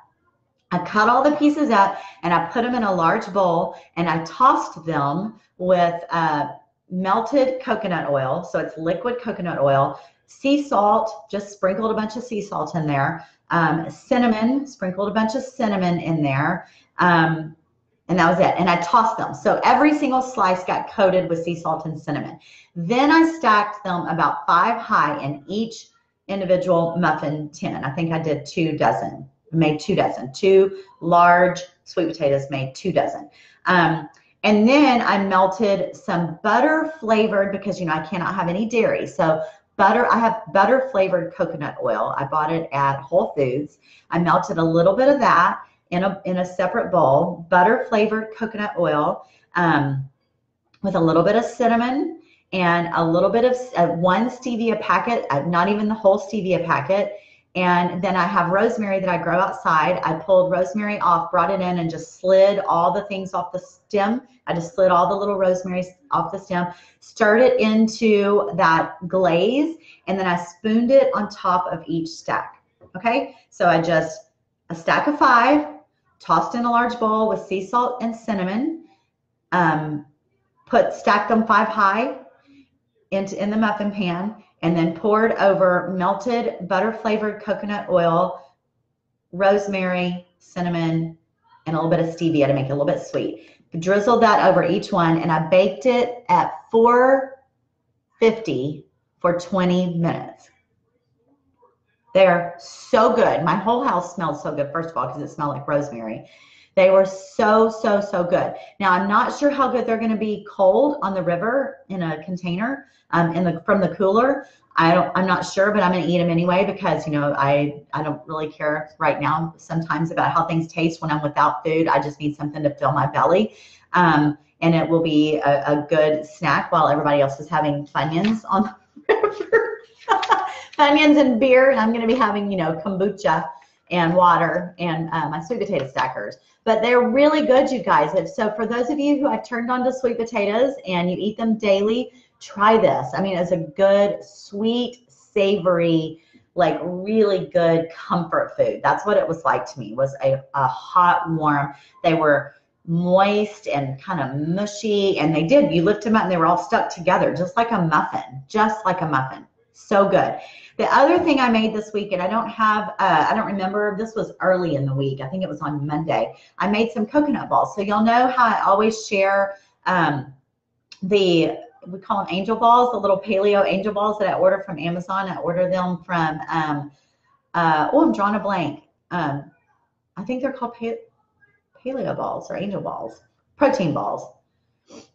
Speaker 1: I cut all the pieces up and I put them in a large bowl and I tossed them with uh, melted coconut oil, so it's liquid coconut oil, sea salt, just sprinkled a bunch of sea salt in there, um, cinnamon, sprinkled a bunch of cinnamon in there, um, and that was it. And I tossed them. So every single slice got coated with sea salt and cinnamon. Then I stacked them about five high in each individual muffin tin. I think I did two dozen, made two dozen. Two large sweet potatoes made two dozen. Um, and then I melted some butter flavored because, you know, I cannot have any dairy. So butter, I have butter flavored coconut oil. I bought it at Whole Foods. I melted a little bit of that in a, in a separate bowl, butter flavored coconut oil um, with a little bit of cinnamon and a little bit of uh, one stevia packet, uh, not even the whole stevia packet. And then I have rosemary that I grow outside. I pulled rosemary off, brought it in, and just slid all the things off the stem I just slid all the little rosemary off the stem, stirred it into that glaze, and then I spooned it on top of each stack. Okay, so I just, a stack of five, tossed in a large bowl with sea salt and cinnamon, um, put stacked them five high into in the muffin pan, and then poured over melted butter flavored coconut oil, rosemary, cinnamon, and a little bit of stevia to make it a little bit sweet. Drizzled that over each one, and I baked it at 450 for 20 minutes. They're so good. My whole house smells so good, first of all, because it smelled like rosemary. They were so, so, so good. Now, I'm not sure how good they're going to be cold on the river in a container um, in the from the cooler. I don't, I'm not sure, but I'm going to eat them anyway because, you know, I, I don't really care right now sometimes about how things taste when I'm without food. I just need something to fill my belly. Um, and it will be a, a, good snack while everybody else is having Funyuns on the [LAUGHS] river. [LAUGHS] Funyuns and beer. And I'm going to be having, you know, kombucha and water and uh, my sweet potato stackers. But they're really good, you guys. So for those of you who have turned on to sweet potatoes and you eat them daily, try this. I mean, it's a good, sweet, savory, like really good comfort food. That's what it was like to me. Was a, a hot, warm. They were moist and kind of mushy, and they did. You lift them up, and they were all stuck together, just like a muffin, just like a muffin. So good. The other thing I made this week, and I don't have, uh, I don't remember, this was early in the week. I think it was on Monday. I made some coconut balls. So y'all know how I always share um, the we call them angel balls, the little paleo angel balls that I order from Amazon. I order them from, um, uh, oh, I'm drawing a blank. Um, I think they're called paleo balls or angel balls, protein balls.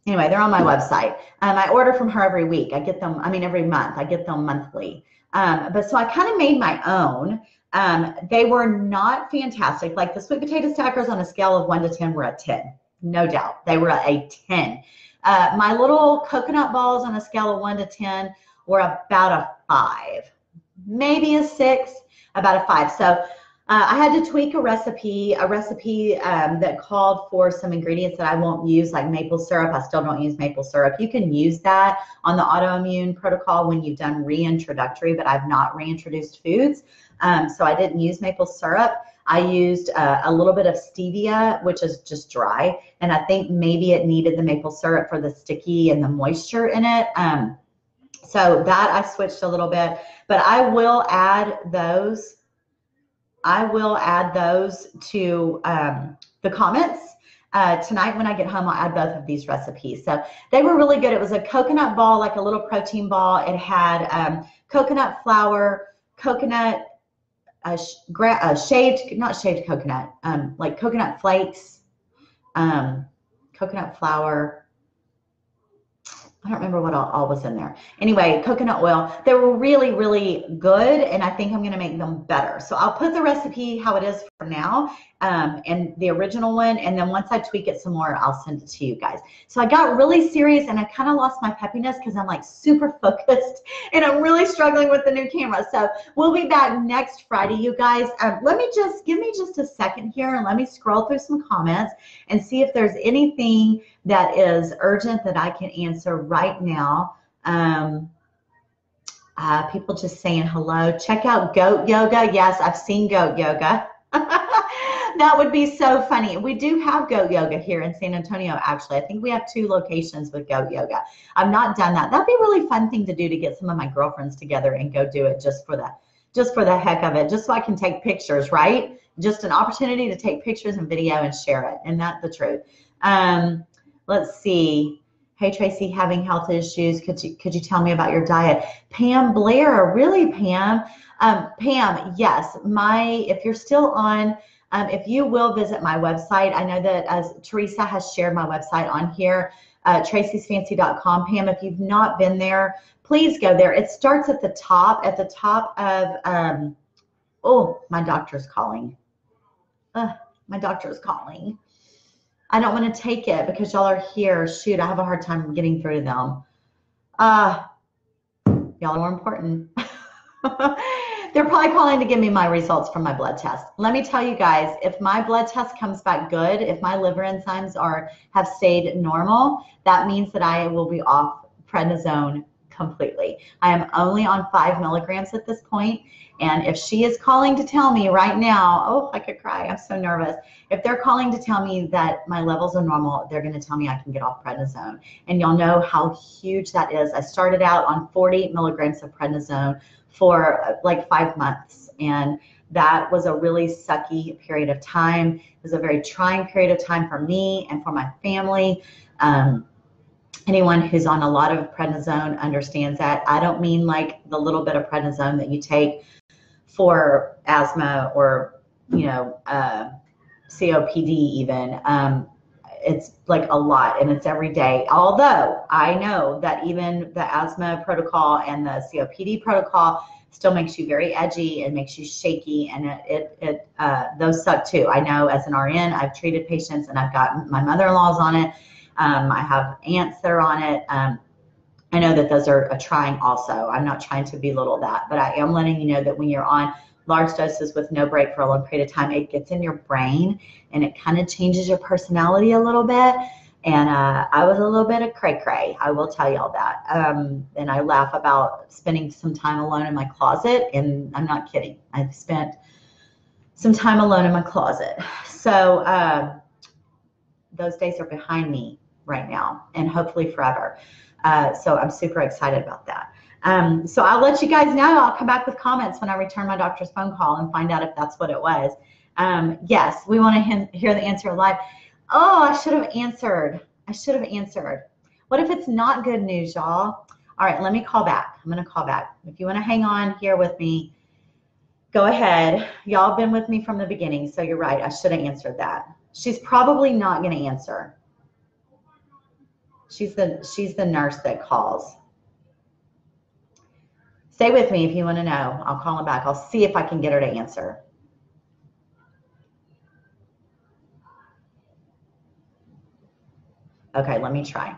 Speaker 1: Anyway, they're on my website. Um, I order from her every week. I get them, I mean, every month. I get them monthly. Um, but so I kind of made my own. Um, they were not fantastic. Like the sweet potato stackers on a scale of one to 10 were a 10. No doubt. They were a 10. Uh, my little coconut balls on a scale of one to 10 were about a five, maybe a six, about a five. So uh, I had to tweak a recipe, a recipe um, that called for some ingredients that I won't use, like maple syrup. I still don't use maple syrup. You can use that on the autoimmune protocol when you've done reintroductory, but I've not reintroduced foods. Um, so I didn't use maple syrup. I used uh, a little bit of stevia, which is just dry. And I think maybe it needed the maple syrup for the sticky and the moisture in it. Um, so that I switched a little bit, but I will add those. I will add those to um, the comments uh, tonight when I get home, I'll add both of these recipes. So they were really good. It was a coconut ball, like a little protein ball. It had um, coconut flour, coconut a, a shaved, not shaved coconut, um, like coconut flakes, um, coconut flour, I don't remember what all, all, was in there. Anyway, coconut oil. They were really, really good, and I think I'm going to make them better. So I'll put the recipe how it is for now, um, and the original one, and then once I tweak it some more, I'll send it to you guys. So I got really serious, and I kind of lost my peppiness because I'm like super [LAUGHS] focused, and I'm really struggling with the new camera. So we'll be back next Friday, you guys. Um, let me just give me just a second here, and let me scroll through some comments and see if there's anything that is urgent that I can answer right now. Um, uh, people just saying hello. Check out goat yoga. Yes, I've seen goat yoga. [LAUGHS] that would be so funny. We do have goat yoga here in San Antonio, actually. I think we have two locations with goat yoga. I've not done that. That'd be a really fun thing to do to get some of my girlfriends together and go do it just for the just for the heck of it, just so I can take pictures, right? Just an opportunity to take pictures and video and share it. And that's the truth. Um, let's see. Hey Tracey, having health issues. Could you could you tell me about your diet? Pam Blair, really, Pam? Um, Pam, yes. My if you're still on, um, if you will visit my website, I know that as Teresa has shared my website on here, uh, traceysfancy.com. Pam, if you've not been there, please go there. It starts at the top, at the top of. Um, oh, my doctor's calling. Uh, my doctor's calling. I don't want to take it because y'all are here. Shoot, I have a hard time getting through to them. Uh, y'all are more important. [LAUGHS] They're probably calling to give me my results from my blood test. Let me tell you guys, if my blood test comes back good, if my liver enzymes are have stayed normal, that means that I will be off prednisone completely. I am only on five milligrams at this point, And if she is calling to tell me right now, oh, I could cry. I'm so nervous. If they're calling to tell me that my levels are normal, they're going to tell me I can get off prednisone. And y'all know how huge that is. I started out on 40 milligrams of prednisone for uh, like five months. And that was a really sucky period of time. It was a very trying period of time for me and for my family. Um, anyone who's on a lot of prednisone understands that. I don't mean like the little bit of prednisone that you take for asthma or, you know, uh, COPD even. Um, it's like a lot and it's every day. Although I know that even the asthma protocol and the COPD protocol still makes you very edgy and makes you shaky and it, it, it uh, those suck too. I know as an RN, I've treated patients and I've got my mother-in-law's on it um, I have aunts that are on it. Um, I know that those are a trying also. I'm not trying to belittle that, but I am letting you know that when you're on large doses with no break for a long period of time, it gets in your brain and it kind of changes your personality a little bit. And uh, I was a little bit of cray cray, I will tell y'all that. Um, and I laugh about spending some time alone in my closet, and I'm not kidding. I've spent some time alone in my closet. So uh, those days are behind me right now and hopefully forever. Uh, so I'm super excited about that. Um, so I'll let you guys know. I'll come back with comments when I return my doctor's phone call and find out if that's what it was. Um, yes, we want to hear the answer live. Oh, I should have answered. I should have answered. What if it's not good news, y'all? All right, let me call back. I'm going to call back. If you want to hang on here with me, go ahead. Y'all been with me from the beginning, so you're right. I should have answered that. She's probably not going to answer. She's the she's the nurse that calls. Stay with me if you want to know. I'll call him back. I'll see if I can get her to answer. Okay, let me try.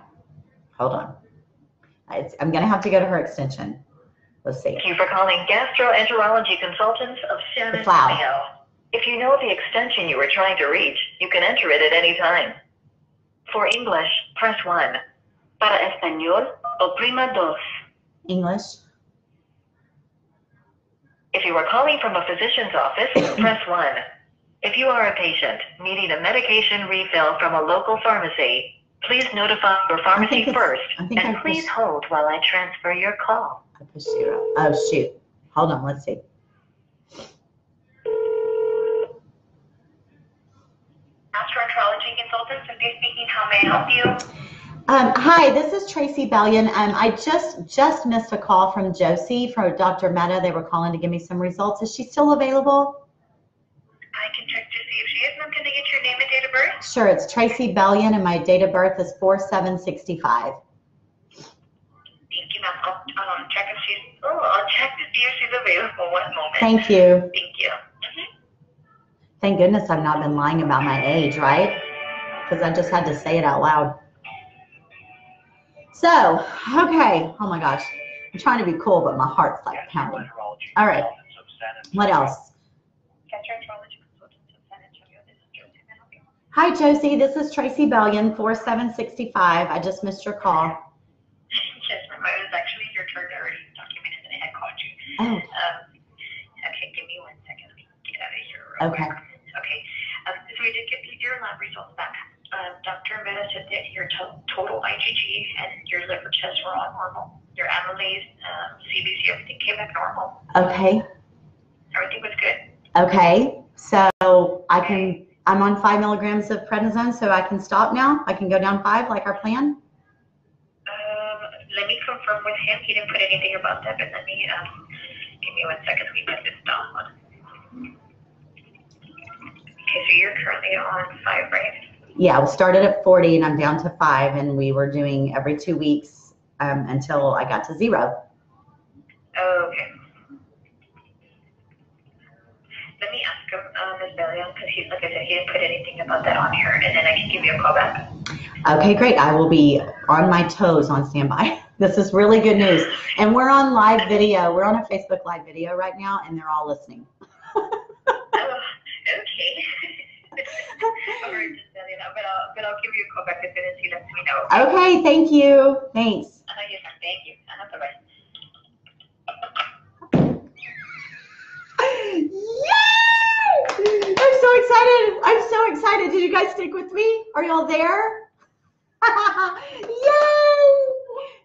Speaker 1: Hold on. It's, I'm going to have to go to her extension. Let's see.
Speaker 2: Thank you for calling Gastroenterology Consultants of San Antonio. If you know the extension you were trying to reach, you can enter it at any time. For English, press 1. Para español, oprima dos.
Speaker 1: English.
Speaker 2: If you are calling from a physician's office, [COUGHS] press 1. If you are a patient needing a medication refill from a local pharmacy, please notify your pharmacy first and I please hold while I transfer your call.
Speaker 1: I pushed zero. Oh, shoot. Hold on, let's see.
Speaker 2: Cynthia speaking. How may I help you?
Speaker 1: Um, hi, this is Tracey Bellion. Um, I just just missed a call from Josie from Dr. Mehta. They were calling to give me some results. Is she still available?
Speaker 2: I can check to see if she is. I'm going to get your name and date of birth.
Speaker 1: Sure, it's Tracey Bellion, and my date of birth is 4765.
Speaker 2: Thank you, ma'am. I'll, I'll check if she's. Oh, I'll check to see if she's available. One moment.
Speaker 1: Thank you.
Speaker 2: Thank you. Mm-hmm.
Speaker 1: Thank goodness I've not been lying about my age, right? Because I just had to say it out loud. So, okay. Oh my gosh. I'm trying to be cool, but my heart's like pounding. All right. What else? Hi, Josie. This is Tracey Bellion, 4765. I just missed your call. [LAUGHS]
Speaker 2: Yes, ma'am. It was actually your turn already documented that I had called you.
Speaker 1: Oh.
Speaker 2: Um, okay, give me one second. Let me get out of here.
Speaker 1: okay.
Speaker 2: Quick. Okay. Um, so we did get your lab results back Dr. Mehta said that your to- total IgG and your liver tests were all normal. Your amylase, um, CBC, everything came back normal.
Speaker 1: Okay.
Speaker 2: Everything was good.
Speaker 1: Okay. So I can, I'm on five milligrams of prednisone, so I can stop now? I can go down five like our plan?
Speaker 2: Um, let me confirm with him. He didn't put anything about that, but let me, um, give me one second. We get this down. Okay, so you're currently on five, right?
Speaker 1: Yeah, we started at 40 and I'm down to five, and we were doing every two weeks um, until I got to zero.
Speaker 2: Okay. Let me ask him, uh, Ms. Bellion, because he's, like I said, he didn't put anything about that on here, and then I can give you a call back.
Speaker 1: Okay, great. I will be on my toes on standby. [LAUGHS] This is really good news. And we're on live video. We're on a Facebook live video right now, and they're all listening. [LAUGHS]
Speaker 2: oh, okay. But I'll, give you a call back as soon as me know.
Speaker 1: Okay, thank you. Thanks.
Speaker 2: I know you can. Thank you. I have the.
Speaker 1: Yay! I'm so excited. I'm so excited. Did you guys stick with me? Are y'all there? [LAUGHS] Yay!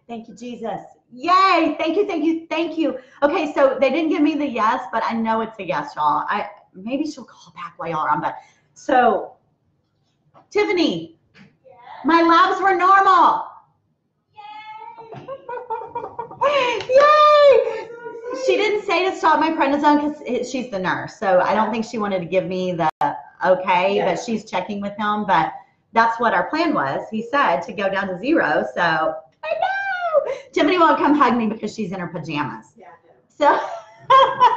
Speaker 1: Thank you, Jesus. Yay! Thank you, thank you, thank you. Okay, so they didn't give me the yes, but I know it's a yes, y'all. I maybe she'll call back while y'all are on, but so Tiffany, my labs were normal. [LAUGHS] Yay! She didn't say to stop my prednisone because she's the nurse, so I don't think she wanted to give me the okay, yeah. but she's checking with him. But that's what our plan was. He said to go down to zero, so I know. Tiffany won't come hug me because she's in her pajamas. Yeah. So! [LAUGHS]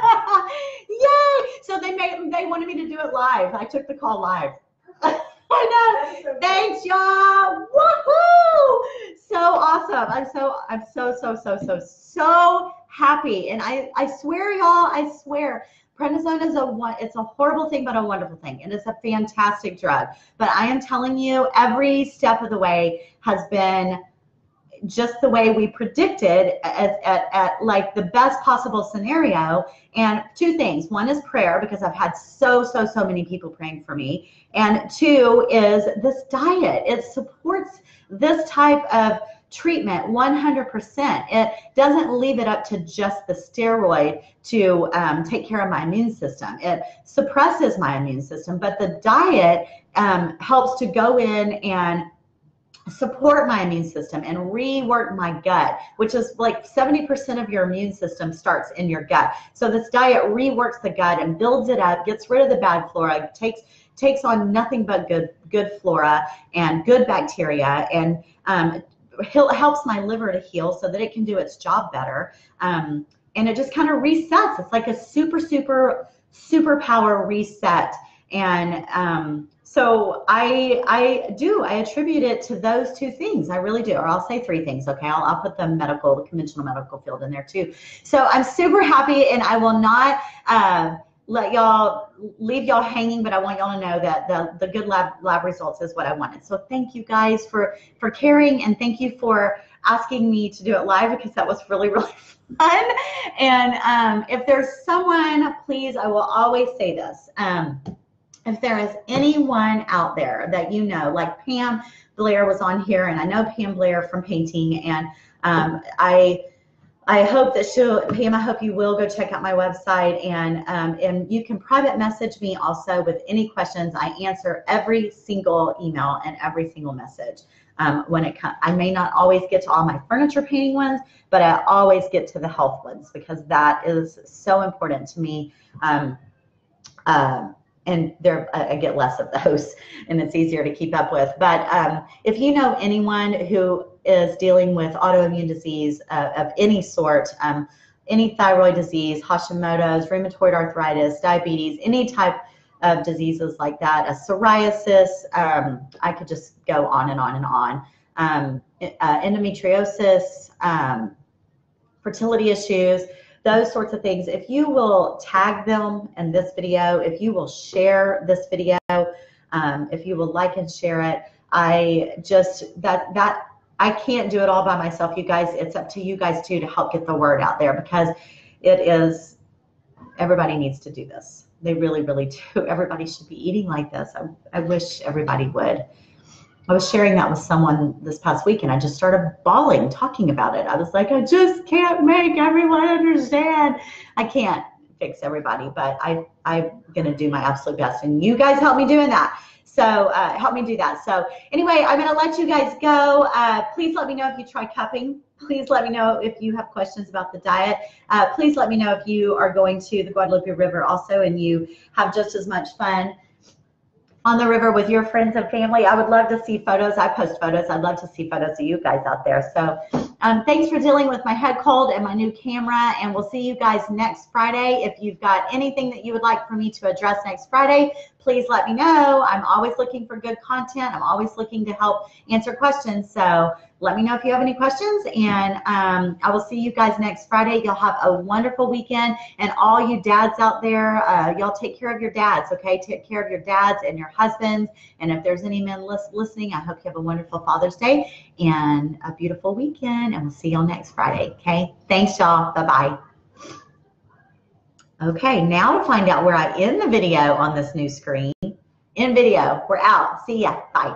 Speaker 1: So they made they wanted me to do it live. I took the call live. [LAUGHS] I know. So Thanks, y'all. Woohoo! So awesome. I'm so I'm so so so so so happy. And I I swear, y'all, I swear, prednisone is a one. It's a horrible thing, but a wonderful thing, and it's a fantastic drug. But I am telling you, every step of the way has been just the way we predicted at, at, at, like the best possible scenario. And two things. One is prayer, because I've had so, so, so many people praying for me. And two is this diet. It supports this type of treatment 100%. It doesn't leave it up to just the steroid to um, take care of my immune system. It suppresses my immune system, but the diet um, helps to go in and support my immune system and rework my gut, which is like 70% of your immune system starts in your gut. So this diet reworks the gut and builds it up, gets rid of the bad flora, takes takes on nothing but good good flora and good bacteria and um, helps my liver to heal so that it can do its job better. Um, and it just kind of resets. It's like a super, super, superpower reset. And um, so I I do I attribute it to those two things. I really do. Or I'll say three things. Okay, I'll, I'll put the medical, the conventional medical field in there too. So I'm super happy, and I will not. Uh, let y'all leave y'all hanging, but I want y'all to know that the, the good lab lab results is what I wanted. So thank you guys for for caring and thank you for asking me to do it live because that was really [LAUGHS] really fun. And um, if there's someone, please, I will always say this. Um, if there is anyone out there that you know, like Pam Blair was on here, and I know Pam Blair from painting, and um, I I hope that she'll, Pam, I hope you will go check out my website and, um, and you can private message me also with any questions. I answer every single email and every single message. Um, when it comes, I may not always get to all my furniture painting ones, but I always get to the health ones because that is so important to me. Um, uh, and there I get less of those [LAUGHS] and it's easier to keep up with. But um, if you know anyone who is dealing with autoimmune disease uh, of any sort, um, any thyroid disease, Hashimoto's, rheumatoid arthritis, diabetes, any type of diseases like that, a psoriasis, um, I could just go on and on and on. Um, uh, endometriosis, um, fertility issues, those sorts of things. If you will tag them in this video, if you will share this video, um, if you will like and share it, I just that that I can't do it all by myself, you guys. It's up to you guys too to help get the word out there because it is everybody needs to do this. They really, really do. [LAUGHS] Everybody should be eating like this. I, I wish everybody would. I was sharing that with someone this past week and I just started bawling talking about it. I was like, I just can't make everyone understand. I can't fix everybody, but I, I'm going to do my absolute best. And you guys help me doing that. So uh, help me do that. So anyway, I'm going to let you guys go. Uh, please let me know if you try cupping. Please let me know if you have questions about the diet. Uh, please let me know if you are going to the Guadalupe River also and you have just as much fun on the river with your friends and family. I would love to see photos. I post photos. I'd love to see photos of you guys out there. So um, thanks for dealing with my head cold and my new camera. And we'll see you guys next Friday. If you've got anything that you would like for me to address next Friday, please let me know. I'm always looking for good content. I'm always looking to help answer questions. So let me know if you have any questions, and um, I will see you guys next Friday. You'll have a wonderful weekend, and all you dads out there, uh, y'all take care of your dads, okay? Take care of your dads and your husbands, and if there's any men listening, I hope you have a wonderful Father's Day and a beautiful weekend, and we'll see y'all next Friday, okay? Thanks, y'all. Bye-bye. Okay, now to find out where I end the video on this new screen. In video, we're out. See ya. Bye.